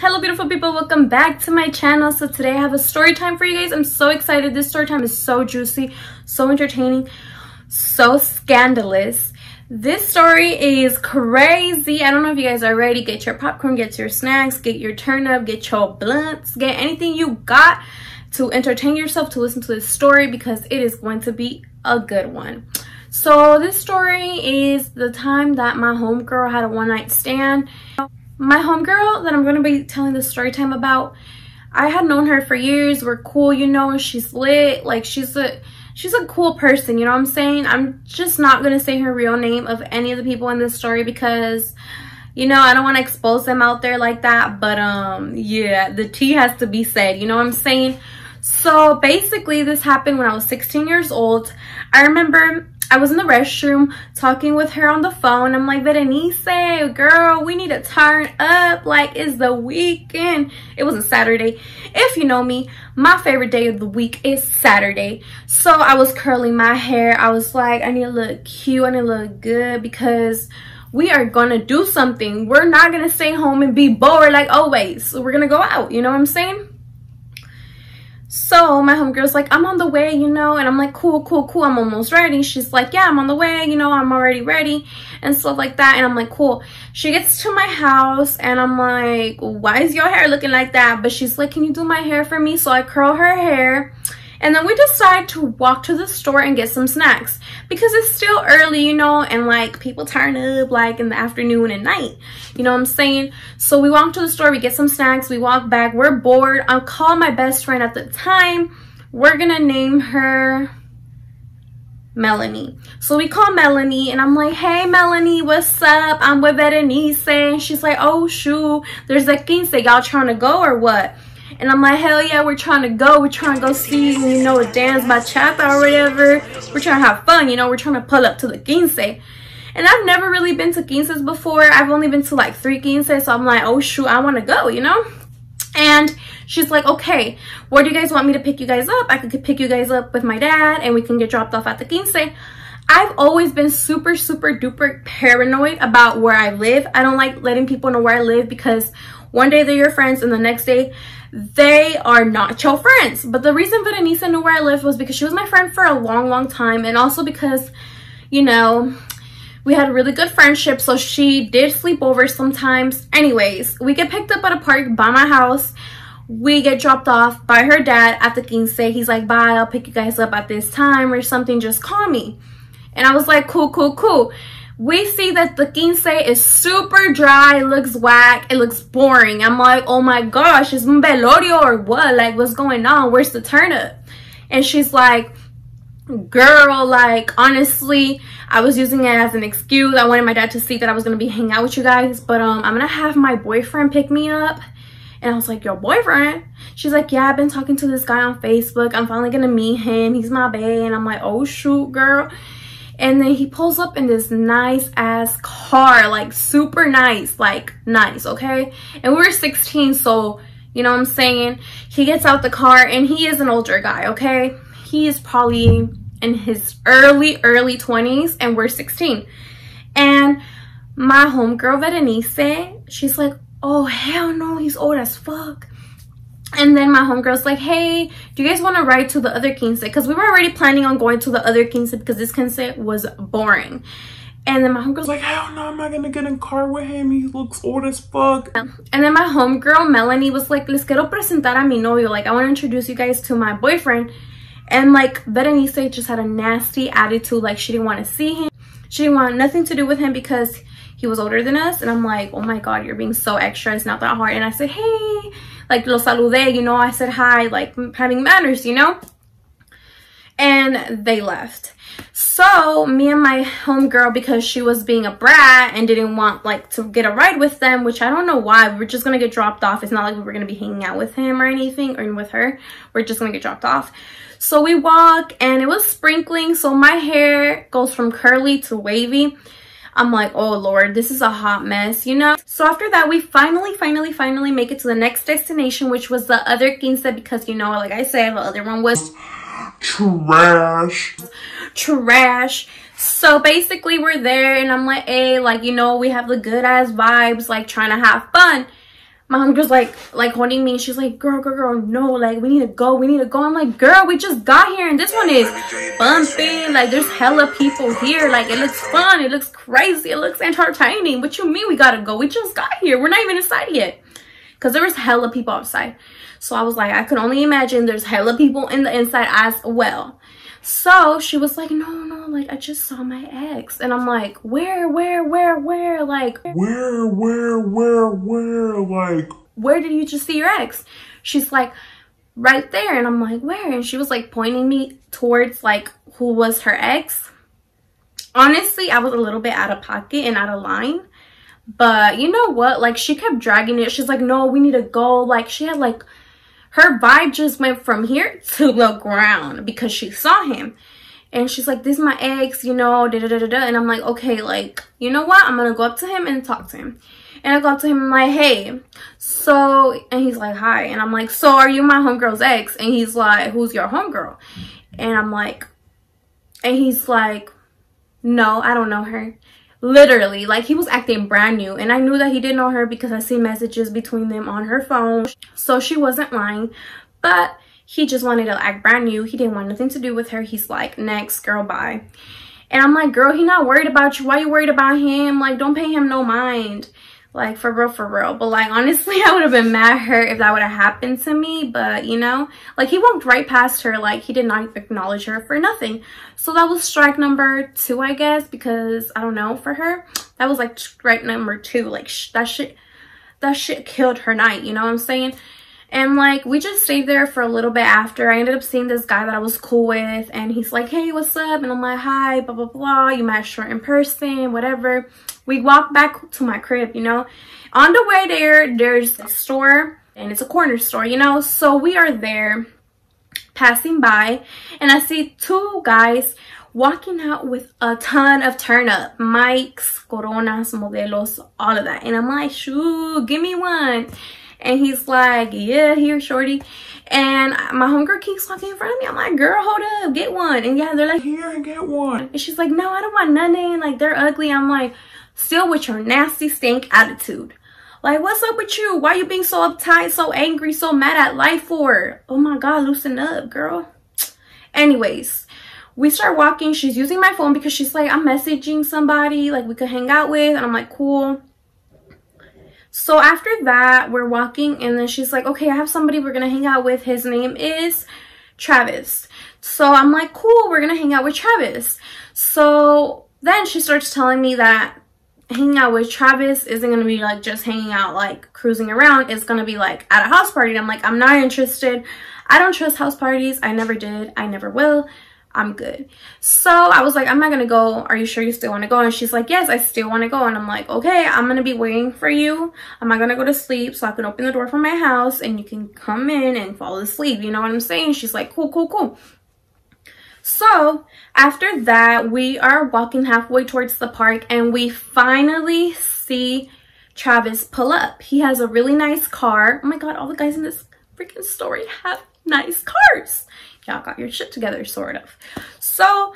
hello beautiful people. Welcome back to my channel. So today i have a story time for you guys. I'm so excited. This story time is so juicy so entertaining so scandalous. This story is crazy. I don't know if you guys are ready. Get your popcorn get your snacks get your turn up get your blunts get anything you got to entertain yourself to listen to this story because it is going to be a good one. So this story is the time that my homegirl had a one night stand my homegirl that I'm going to be telling the story time about, I had known her for years. We're cool, you know, she's lit. Like she's a she's a cool person, you know what I'm saying? I'm just not going to say her real name of any of the people in this story because you know, I don't want to expose them out there like that, but um yeah, the tea has to be said, you know what I'm saying? So basically this happened when I was 16 years old. I remember I was in the restroom talking with her on the phone. I'm like, Berenice, girl, we need to turn up. Like, it's the weekend. It was a Saturday. If you know me, my favorite day of the week is Saturday. So I was curling my hair. I was like, I need to look cute. I need to look good because we are going to do something. We're not going to stay home and be bored like oh, always. So we're going to go out. You know what I'm saying? So my homegirl's like, I'm on the way, you know, and I'm like, cool, cool, cool. I'm almost ready. She's like, yeah, I'm on the way, you know, I'm already ready and stuff like that. And I'm like, cool. She gets to my house and I'm like, why is your hair looking like that? But she's like, can you do my hair for me? So I curl her hair and then we decide to walk to the store and get some snacks because it's still early, you know, and like people turn up like in the afternoon and night, you know what I'm saying? So we walk to the store, we get some snacks, we walk back, we're bored. I'll call my best friend at the time. We're gonna name her Melanie. So we call Melanie and I'm like, hey Melanie, what's up? I'm with Berenice. And she's like, oh shoot, there's a quince. Y'all trying to go or what? And I'm like, hell yeah, we're trying to go. We're trying to go see, you know, a dance bachata or whatever. We're trying to have fun, you know. We're trying to pull up to the quince. And I've never really been to quinces before. I've only been to like three quinces. So I'm like, oh shoot, I want to go, you know. And she's like, okay, where do you guys want me to pick you guys up? I could pick you guys up with my dad and we can get dropped off at the quince. I've always been super, super duper paranoid about where I live. I don't like letting people know where I live because one day they're your friends and the next day they are not your friends. But the reason Berenice knew where I lived was because she was my friend for a long, long time. And also because, you know, we had a really good friendship. So she did sleep over sometimes. Anyways, we get picked up at a park by my house. We get dropped off by her dad at the quince. He's like, bye, I'll pick you guys up at this time or something. Just call me. And I was like, cool, cool, cool we see that the quince is super dry, looks whack, it looks boring. I'm like, oh my gosh, is un velorio or what? Like, what's going on? Where's the turnip? And she's like, girl, like, honestly, I was using it as an excuse. I wanted my dad to see that I was going to be hanging out with you guys. But um, I'm going to have my boyfriend pick me up. And I was like, your boyfriend? She's like, yeah, I've been talking to this guy on Facebook. I'm finally going to meet him. He's my bae. And I'm like, oh, shoot, girl. And then he pulls up in this nice ass car, like super nice, like nice, okay? And we were 16, so you know what I'm saying? He gets out the car and he is an older guy, okay? He is probably in his early, early 20s and we're 16. And my homegirl Berenice, she's like, oh hell no, he's old as fuck. And then my homegirl's like, hey, do you guys want to ride to the other quince? Because we were already planning on going to the other quince because this quince was boring. And then my homegirl's like, hell no, I'm not to get in car with him. He looks old as fuck. And then my homegirl, Melanie, was like, les quiero presentar a mi novio. Like, I want to introduce you guys to my boyfriend. And like, Berenice just had a nasty attitude. Like, she didn't want to see him. She didn't want nothing to do with him because he was older than us. And I'm like, oh my God, you're being so extra. It's not that hard. And I said, hey, like lo saludé, you know, I said hi, like having manners, you know? And they left. So me and my homegirl, because she was being a brat and didn't want like to get a ride with them, which I don't know why, we're just gonna get dropped off. It's not like we were gonna be hanging out with him or anything or with her. We're just gonna get dropped off. So we walk and it was sprinkling. So my hair goes from curly to wavy. I'm like, oh Lord, this is a hot mess, you know? So after that, we finally, finally, finally make it to the next destination, which was the other quince because, you know, like I said, the other one was trash. Trash. So basically we're there and I'm like, hey, like, you know, we have the good ass vibes, like trying to have fun. My homegirl's like like holding me. She's like girl girl girl no like we need to go we need to go. I'm like girl we just got here and this one is bumping. Like there's hella people here. Like it looks fun. It looks crazy. It looks entertaining. What you mean we gotta go? We just got here. We're not even inside yet. Because there was hella people outside. So i was like i could only imagine there's hella people in the inside as well so she was like, no, no, like I just saw my ex. And I'm like, where, where, where, where? Like, where, where, where, where? Like, where did you just see your ex? She's like, right there. And I'm like, where? And she was like pointing me towards like who was her ex. Honestly, I was a little bit out of pocket and out of line. But you know what? Like she kept dragging it. She's like, no, we need to go. Like she had like her vibe just went from here to the ground because she saw him. And she's like this is my ex you know da, da, da, da, and i'm like okay like you know what? I'm gonna go up to him and talk to him. And i go up to him I'm like hey so and he's like hi. And i'm like so are you my homegirl's ex? And he's like who's your homegirl? And i'm like and he's like no i don't know her literally like he was acting brand new and i knew that he didn't know her because i see messages between them on her phone. So she wasn't lying but he just wanted to act brand new. He didn't want nothing to do with her. He's like next girl bye. And i'm like girl he not worried about you. Why you worried about him? Like don't pay him no mind like for real for real. But like honestly i would have been mad hurt if that would have happened to me. But you know like he walked right past her. Like he did not acknowledge her for nothing. So that was strike number two i guess because i don't know for her that was like strike number two. Like sh that shit that shit killed her night. You know what i'm saying? And like we just stayed there for a little bit after. I ended up seeing this guy that i was cool with and he's like hey what's up? And i'm like hi blah blah blah. You met short in person whatever we walked back to my crib you know on the way there there's a store and it's a corner store you know so we are there passing by and i see two guys walking out with a ton of turn up mics coronas modelos all of that and i'm like shoo give me one and he's like, yeah, here, shorty. And my hunger keeps walking in front of me. I'm like, girl, hold up, get one. And yeah, they're like, here, get one. And she's like, no, I don't want nothing. Like, they're ugly. I'm like, still with your nasty stink attitude. Like, what's up with you? Why you being so uptight, so angry, so mad at life for? Oh my God, loosen up, girl. Anyways, we start walking. She's using my phone because she's like, I'm messaging somebody like we could hang out with. And I'm like, cool. So after that, we're walking and then she's like, okay, I have somebody we're going to hang out with. His name is Travis. So I'm like, cool, we're going to hang out with Travis. So then she starts telling me that hanging out with Travis isn't going to be like just hanging out, like cruising around. It's going to be like at a house party. I'm like, I'm not interested. I don't trust house parties. I never did. I never will. I'm good. So I was like, I'm not going to go. Are you sure you still want to go? And she's like, yes, I still want to go. And I'm like, okay, I'm going to be waiting for you. I'm not going to go to sleep so I can open the door from my house and you can come in and fall asleep. You know what I'm saying? She's like, cool, cool, cool. So after that, we are walking halfway towards the park and we finally see Travis pull up. He has a really nice car. Oh my God, all the guys in this freaking story have nice cars y'all got your shit together, sort of. So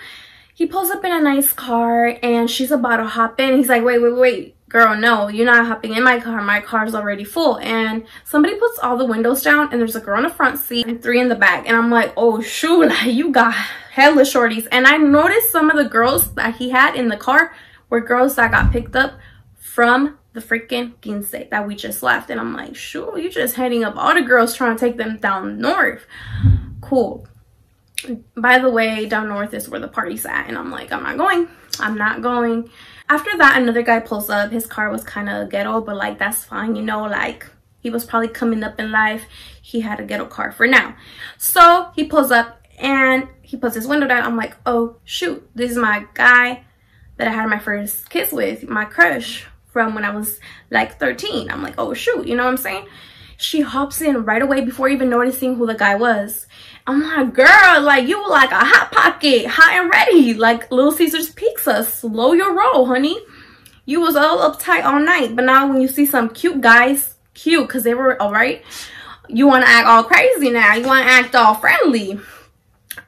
he pulls up in a nice car and she's about to hop in. He's like, wait, wait, wait, girl, no, you're not hopping in my car. My car's already full. And somebody puts all the windows down and there's a girl in the front seat and three in the back. And I'm like, oh, shoot, like, you got hella shorties. And I noticed some of the girls that he had in the car were girls that got picked up from the freaking quince that we just left. And I'm like, sure, you're just heading up all the girls trying to take them down north. Cool by the way, down north is where the party's at. And I'm like, I'm not going. I'm not going. After that, another guy pulls up. His car was kind of ghetto, but like, that's fine. You know, like, he was probably coming up in life. He had a ghetto car for now. So he pulls up and he puts his window down. I'm like, oh, shoot. This is my guy that I had my first kiss with, my crush from when I was like 13. I'm like, oh, shoot. You know what I'm saying? She hops in right away before even noticing who the guy was. I'm like, girl, like you were like a hot pocket, hot and ready, like Little Caesars Pizza. Slow your roll, honey. You was all uptight all night, but now when you see some cute guys, cute, because they were all right, you want to act all crazy now. You want to act all friendly.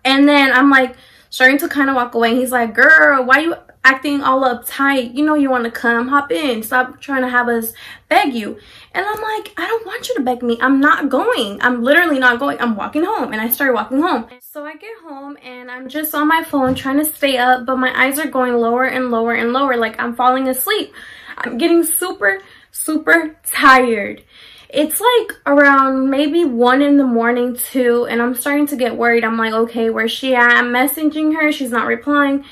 And then I'm like, starting to kind of walk away. And he's like, girl, why you acting all uptight? You know you want to come, hop in. Stop trying to have us beg you. And I'm like, I don't want you to beg me. I'm not going. I'm literally not going. I'm walking home. And I started walking home. So I get home and I'm just on my phone trying to stay up, but my eyes are going lower and lower and lower. Like I'm falling asleep. I'm getting super, super tired. It's like around maybe one in the morning too. And I'm starting to get worried. I'm like, okay, where's she at? I'm messaging her. She's not replying.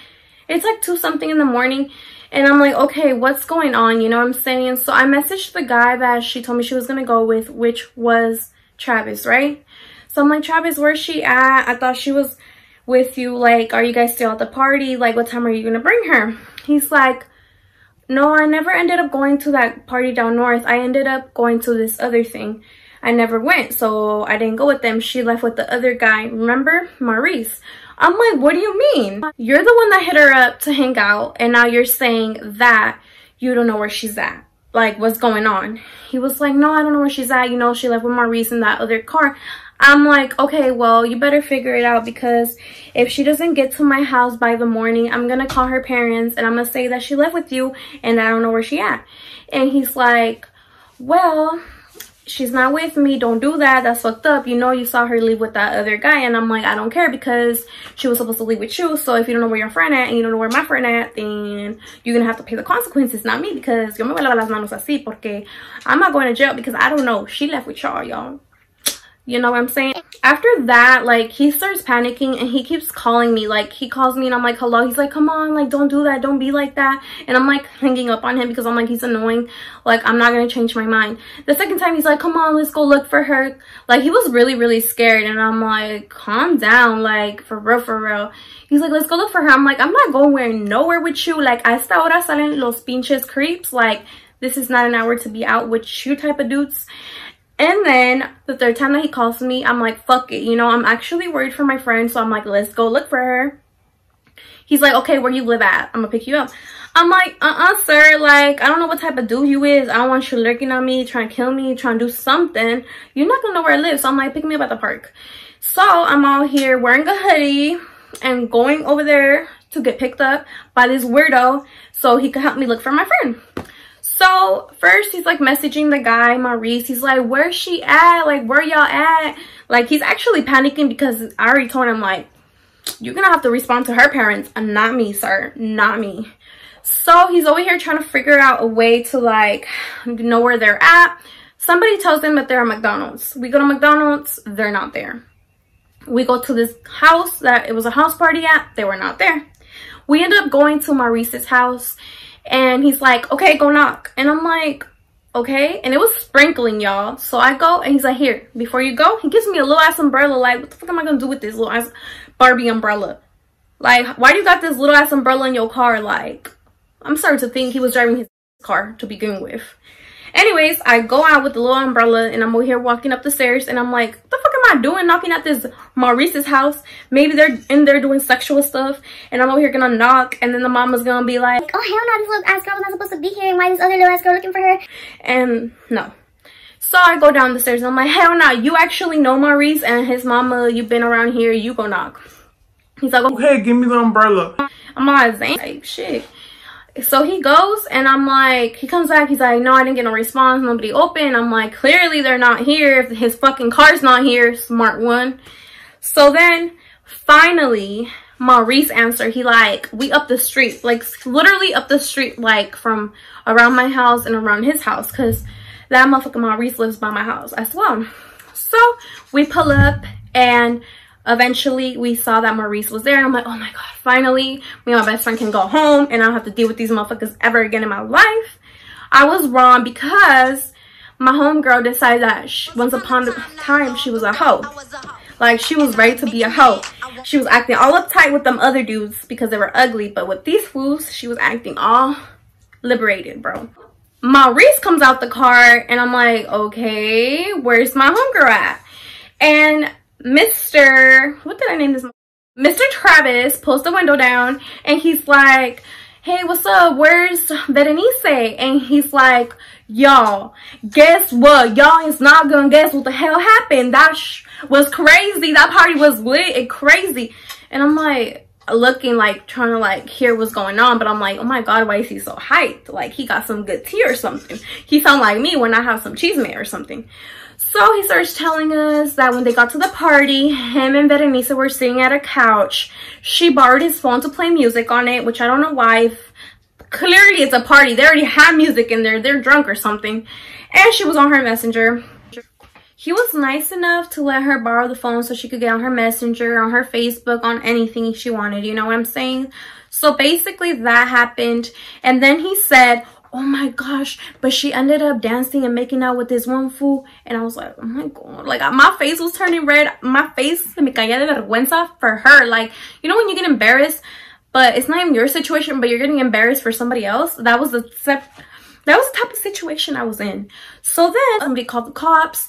It's like two something in the morning and I'm like, okay, what's going on? You know what I'm saying? So I messaged the guy that she told me she was going to go with, which was Travis, right? So I'm like, Travis, where's she at? I thought she was with you. Like, are you guys still at the party? Like, what time are you going to bring her? He's like, no, I never ended up going to that party down north. I ended up going to this other thing. I never went, so I didn't go with them. She left with the other guy. Remember? Maurice. I'm like, what do you mean? You're the one that hit her up to hang out and now you're saying that you don't know where she's at. Like, what's going on? He was like, no, I don't know where she's at. You know, she left with Maurice in that other car. I'm like, okay, well, you better figure it out because if she doesn't get to my house by the morning, I'm going to call her parents and I'm going to say that she left with you and I don't know where she at. And he's like, well, she's not with me don't do that that's fucked up you know you saw her leave with that other guy and i'm like i don't care because she was supposed to leave with you so if you don't know where your friend at and you don't know where my friend at then you're gonna have to pay the consequences not me because yo me las manos así porque i'm not going to jail because i don't know. She left with y'all y'all you know what I'm saying? After that, like, he starts panicking and he keeps calling me. Like, he calls me and I'm like, hello. He's like, come on, like, don't do that. Don't be like that. And I'm, like, hanging up on him because I'm like, he's annoying. Like, I'm not going to change my mind. The second time, he's like, come on, let's go look for her. Like, he was really, really scared. And I'm like, calm down. Like, for real, for real. He's like, let's go look for her. I'm like, I'm not going nowhere with you. Like, a esta hora salen los pinches creeps. Like, this is not an hour to be out with you type of dudes. And then the third time that he calls me, I'm like, fuck it. You know, I'm actually worried for my friend. So I'm like, let's go look for her. He's like, okay, where you live at? I'm gonna pick you up. I'm like, uh-uh, sir. Like, I don't know what type of dude you is. I don't want you lurking on me, trying to kill me, trying to do something. You're not gonna know where I live. So I'm like, pick me up at the park. So I'm all here wearing a hoodie and going over there to get picked up by this weirdo so he could help me look for my friend. So first he's like messaging the guy, Maurice. He's like, where's she at? Like, where y'all at? Like, he's actually panicking because I already told him, like, you're to have to respond to her parents and not me, sir. Not me. So he's over here trying to figure out a way to, like, know where they're at. Somebody tells him that they're at McDonald's. We go to McDonald's. They're not there. We go to this house that it was a house party at. They were not there. We end up going to Maurice's house and he's like, okay, go knock. And I'm like, okay. And it was sprinkling, y'all. So I go and he's like, here, before you go, he gives me a little ass umbrella. Like, what the fuck am I to do with this little ass Barbie umbrella? Like, why do you got this little ass umbrella in your car? Like, I'm starting to think he was driving his car to begin with. Anyways, I go out with the little umbrella and I'm over here walking up the stairs and I'm like, the fuck I doing knocking at this Maurice's house? Maybe they're in there doing sexual stuff and I'm over here gonna knock and then the mama's gonna be like, oh hell no, this little ass girl was not supposed to be here and why this other little ass girl looking for her? And no. So I go down the stairs and I'm like, hell no, you actually know Maurice and his mama, you've been around here, you go knock. He's like, okay, give me the umbrella. I'm like, like shit so he goes and I'm like, he comes back, he's like, no, I didn't get no response, nobody open. I'm like, clearly they're not here. If his fucking car's not here, smart one. So then finally, Maurice answered, he like, we up the street, like literally up the street, like from around my house and around his house. Cause that motherfucker Maurice lives by my house as well. So we pull up and eventually we saw that Maurice was there and I'm like, oh my God, finally me and my best friend can go home and I don't have to deal with these motherfuckers ever again in my life. I was wrong because my homegirl decided that she, once upon a time she was a hoe. Like she was ready to be a hoe. She was acting all uptight with them other dudes because they were ugly. But with these fools, she was acting all liberated, bro. Maurice comes out the car and I'm like, okay, where's my homegirl at? And Mr. What did I name this? Mr. Travis pulls the window down and he's like, hey, what's up? Where's Berenice? And he's like, y'all, guess what? Y'all is not gonna guess what the hell happened. That was crazy. That party was lit and crazy. And I'm like, looking like trying to like hear what's going on but i'm like oh my god why is he so hyped like he got some good tea or something he sound like me when i have some chisme or something so he starts telling us that when they got to the party him and berenice were sitting at a couch. She borrowed his phone to play music on it which i don't know why. Clearly it's a party. They already have music in there. They're drunk or something. And she was on her messenger. He was nice enough to let her borrow the phone so she could get on her messenger on her facebook on anything she wanted. You know what i'm saying? So basically that happened. And then he said oh my gosh. But she ended up dancing and making out with this one fool. And i was like oh my god. Like my face was turning red. My face me caía de vergüenza for her. Like you know when you get embarrassed but it's not even your situation but you're getting embarrassed for somebody else? That was the that was the type of situation i was in. So then somebody called the cops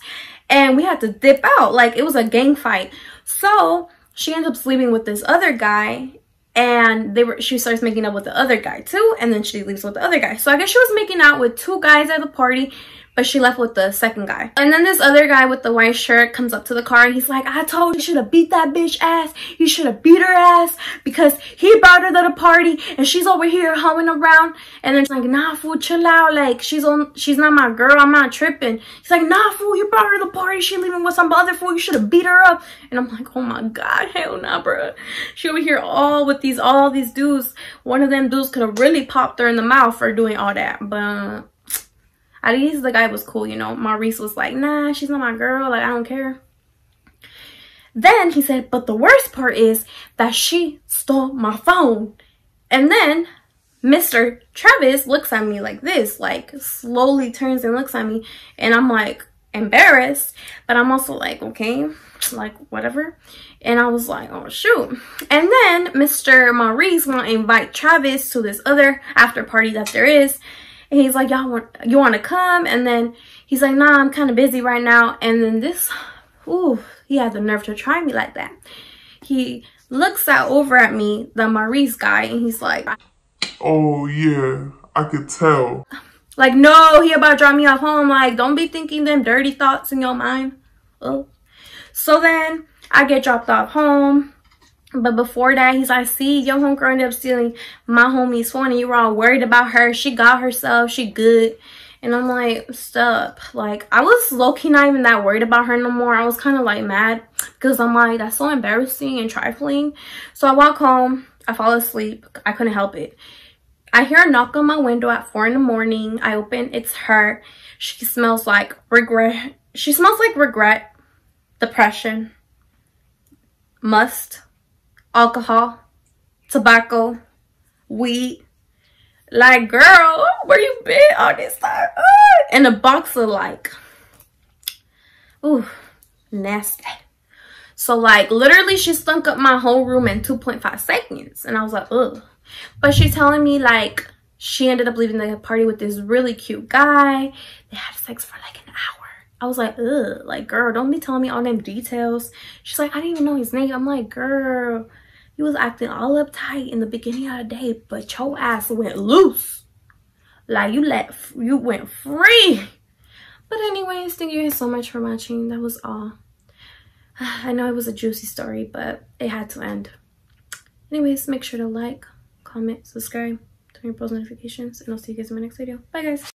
and we had to dip out. Like it was a gang fight. So she ends up sleeping with this other guy and they were she starts making up with the other guy too and then she leaves with the other guy. So i guess she was making out with two guys at the party but she left with the second guy. And then this other guy with the white shirt comes up to the car and he's like, I told you, you should have beat that bitch ass. You should have beat her ass because he brought her to the party and she's over here humming around. And then she's like, nah, fool, chill out. Like, she's on, she's not my girl. I'm not tripping. He's like, nah, fool, you brought her to the party. She leaving with some other fool. You should have beat her up. And I'm like, oh my God, hell nah, bro. She over here all with these, all these dudes. One of them dudes could have really popped her in the mouth for doing all that. But at least the guy was cool, you know. Maurice was like, nah, she's not my girl. Like, I don't care. Then he said, but the worst part is that she stole my phone. And then Mr. Travis looks at me like this, like slowly turns and looks at me. And I'm like embarrassed, but I'm also like, okay, like whatever. And I was like, oh shoot. And then Mr. Maurice want to invite Travis to this other after party that there is. And he's like, y'all want, you want to come? And then he's like, nah, I'm kind of busy right now. And then this, ooh, he had the nerve to try me like that. He looks out over at me, the Maurice guy, and he's like, Oh, yeah, I could tell. Like, no, he about to drop me off home. Like, don't be thinking them dirty thoughts in your mind. Oh. So then I get dropped off home. But before that, he's like, see, your homegirl ended up stealing my homie's phone and you were all worried about her. She got herself. She good. And I'm like, stop. Like, I was low-key not even that worried about her no more. I was kind of like mad because I'm like, that's so embarrassing and trifling. So I walk home. I fall asleep. I couldn't help it. I hear a knock on my window at 4 in the morning. I open. It's her. She smells like regret. She smells like regret, depression, must, alcohol, tobacco, weed. Like, girl, where you been all this time? Uh, and a box of like, ooh, nasty. So like, literally she stunk up my whole room in 2.5 seconds. And I was like, ugh. But she's telling me like, she ended up leaving the party with this really cute guy. They had sex for like an hour. I was like, ugh, like, girl, don't be telling me all them details. She's like, I didn't even know his name. I'm like, girl, you was acting all uptight in the beginning of the day, but your ass went loose. Like you let you went free. But anyways, thank you guys so much for watching. That was all. I know it was a juicy story, but it had to end. Anyways, make sure to like, comment, subscribe, turn your post notifications, and I'll see you guys in my next video. Bye guys.